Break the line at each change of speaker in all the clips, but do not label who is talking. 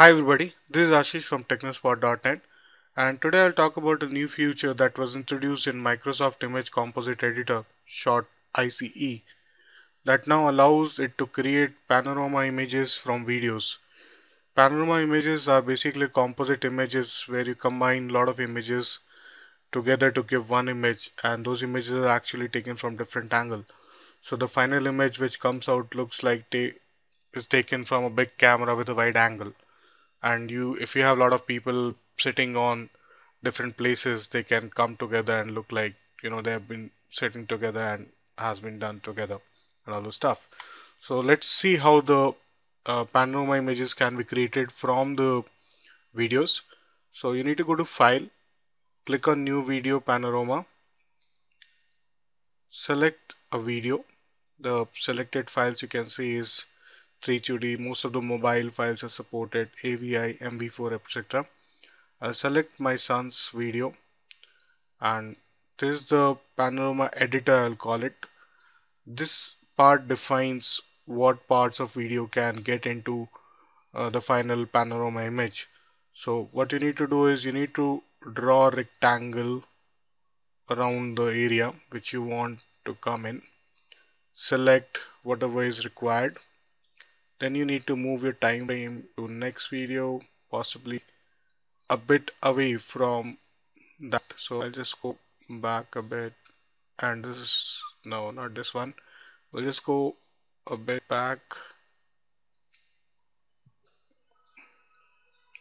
Hi everybody, this is Ashish from Technospot.net and today I'll talk about a new feature that was introduced in Microsoft Image Composite Editor, short ICE, that now allows it to create panorama images from videos. Panorama images are basically composite images where you combine a lot of images together to give one image and those images are actually taken from different angle. So the final image which comes out looks like is taken from a big camera with a wide angle and you if you have a lot of people sitting on different places they can come together and look like you know they have been sitting together and has been done together and all those stuff. So let's see how the uh, panorama images can be created from the videos. So you need to go to file click on new video panorama select a video. The selected files you can see is 3 most of the mobile files are supported AVI MV4 etc I'll select my son's video and this is the panorama editor I'll call it. This part defines what parts of video can get into uh, the final panorama image. So what you need to do is you need to draw a rectangle around the area which you want to come in. Select whatever is required then you need to move your time frame to next video possibly a bit away from that. So I'll just go back a bit. And this is no not this one. We'll just go a bit back.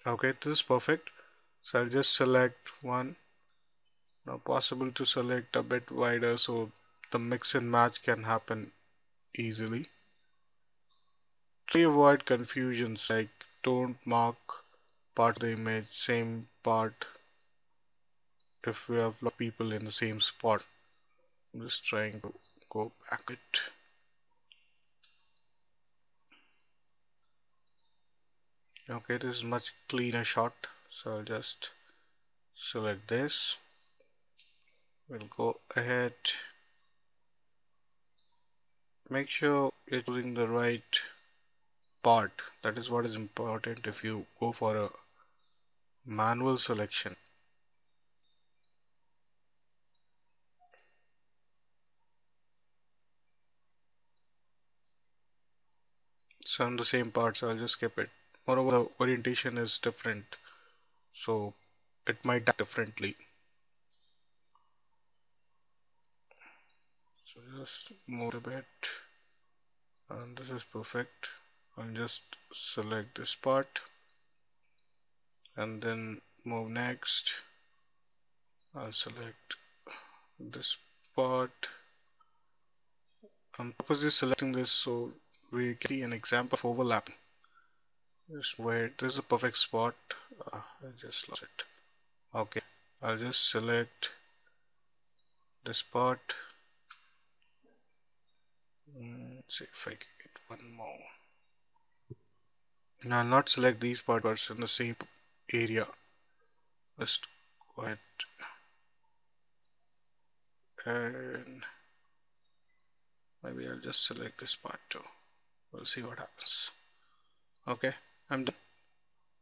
Okay this is perfect. So I'll just select one. Now possible to select a bit wider so the mix and match can happen easily to avoid confusions like don't mark part of the image same part if we have people in the same spot. I'm just trying to go back it okay this is much cleaner shot so I'll just select this. We'll go ahead. Make sure you're choosing the right part. That is what is important if you go for a manual selection. So on the same part so I'll just skip it. Moreover the orientation is different so it might act differently. So just move a bit and this is perfect I'll just select this part. And then move next. I'll select this part. I'm purposely selecting this so we can see an example of overlapping just wait this is a perfect spot. Uh, I just lost it. Okay I'll just select this part. Mm, let's see if I get one more now I'll not select these part parts in the same area. Just ahead and maybe I'll just select this part too. We'll see what happens. Okay I'm done.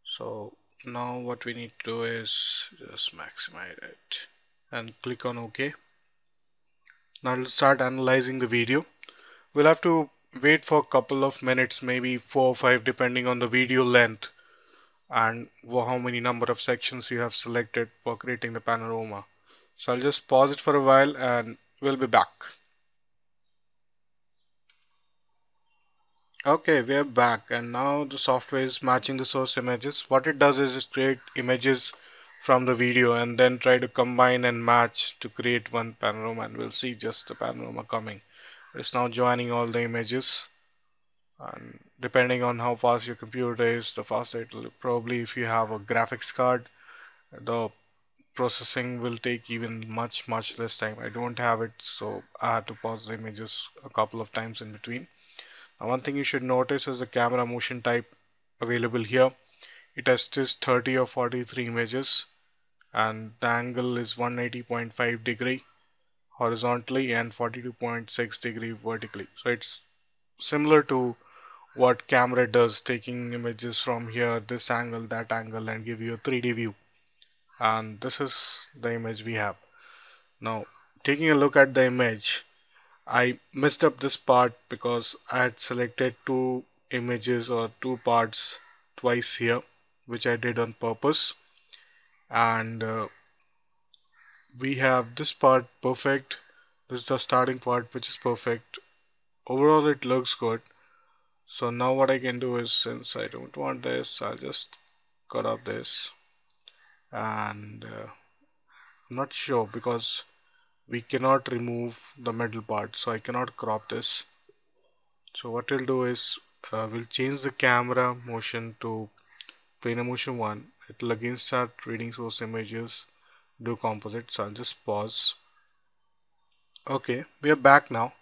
So now what we need to do is just maximize it and click on OK now let's start analyzing the video. We'll have to wait for a couple of minutes maybe four or five depending on the video length and how many number of sections you have selected for creating the panorama. So I'll just pause it for a while and we'll be back. Okay we're back and now the software is matching the source images. What it does is it create images from the video and then try to combine and match to create one panorama and we'll see just the panorama coming it's now joining all the images. And depending on how fast your computer is the faster it will probably if you have a graphics card the processing will take even much much less time. I don't have it so I had to pause the images a couple of times in between. Now one thing you should notice is the camera motion type available here. It has just 30 or 43 images and the angle is 180.5 degree horizontally and 42.6 degree vertically. So it's similar to what camera does taking images from here this angle that angle and give you a 3d view. And this is the image we have. Now taking a look at the image I messed up this part because I had selected two images or two parts twice here which I did on purpose. And uh, we have this part perfect. This is the starting part which is perfect. Overall it looks good. So now what I can do is since I don't want this I'll just cut off this. And uh, I'm not sure because we cannot remove the middle part so I cannot crop this. So what we'll do is uh, we'll change the camera motion to planar motion 1 it will again start reading source images do composite so I'll just pause. Okay we are back now.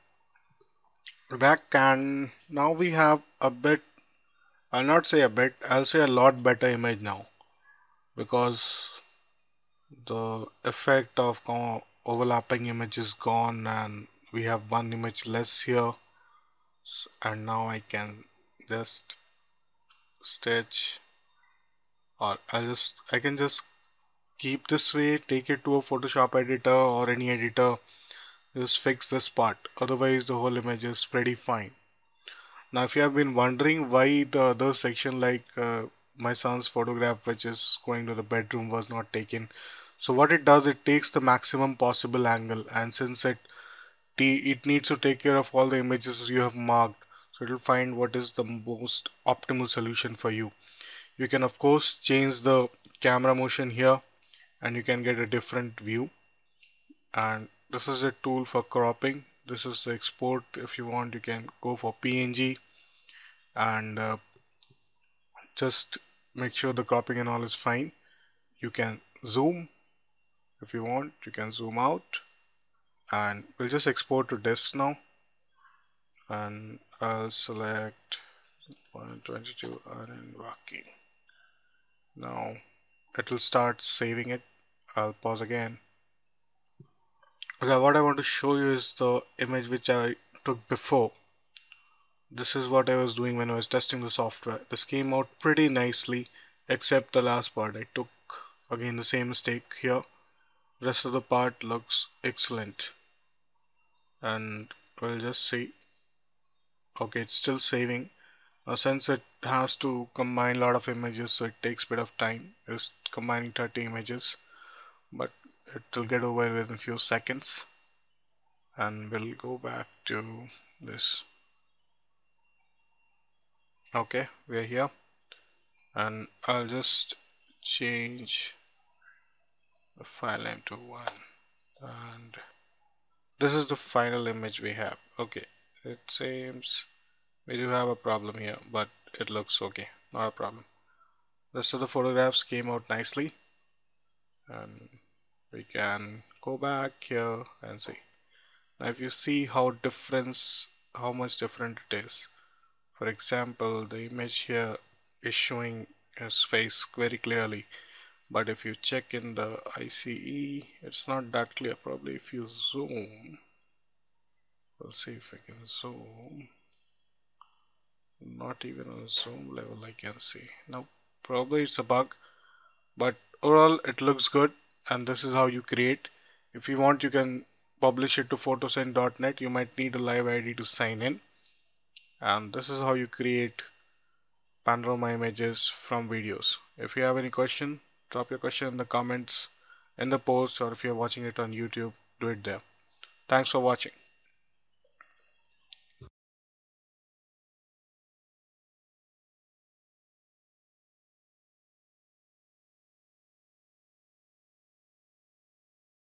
Back and now we have a bit I'll not say a bit I'll say a lot better image now. Because the effect of overlapping image is gone and we have one image less here. And now I can just stitch or I'll just I can just keep this way take it to a Photoshop editor or any editor just fix this part. Otherwise the whole image is pretty fine. Now if you have been wondering why the other section like uh, my son's photograph which is going to the bedroom was not taken so what it does it takes the maximum possible angle and since it it needs to take care of all the images you have marked so it will find what is the most optimal solution for you. You can of course change the camera motion here and you can get a different view. And this is a tool for cropping. This is the export. If you want you can go for PNG and uh, just make sure the cropping and all is fine. You can zoom. If you want you can zoom out. And we'll just export to disk now. And I'll select 122 and working. Now it will start saving it I'll pause again. Okay what I want to show you is the image which I took before. This is what I was doing when I was testing the software. This came out pretty nicely except the last part. I took again the same mistake here. Rest of the part looks excellent. And we'll just see. Okay it's still saving. Since it has to combine a lot of images so it takes a bit of time. It's combining 30 images but it will get over within a few seconds. And we'll go back to this. Okay we're here. And I'll just change the file name to one. And this is the final image we have. Okay it seems we do have a problem here but it looks okay. Not a problem. Rest of the photographs came out nicely and we can go back here and see. Now if you see how difference how much different it is. For example the image here is showing his face very clearly. But if you check in the ICE it's not that clear. Probably if you zoom we'll see if I can zoom. Not even on zoom level I can see. Now probably it's a bug but overall it looks good and this is how you create. If you want you can publish it to photosynth.net you might need a live ID to sign in. And this is how you create panorama images from videos. If you have any question drop your question in the comments in the post or if you're watching it on YouTube do it there. Thanks for watching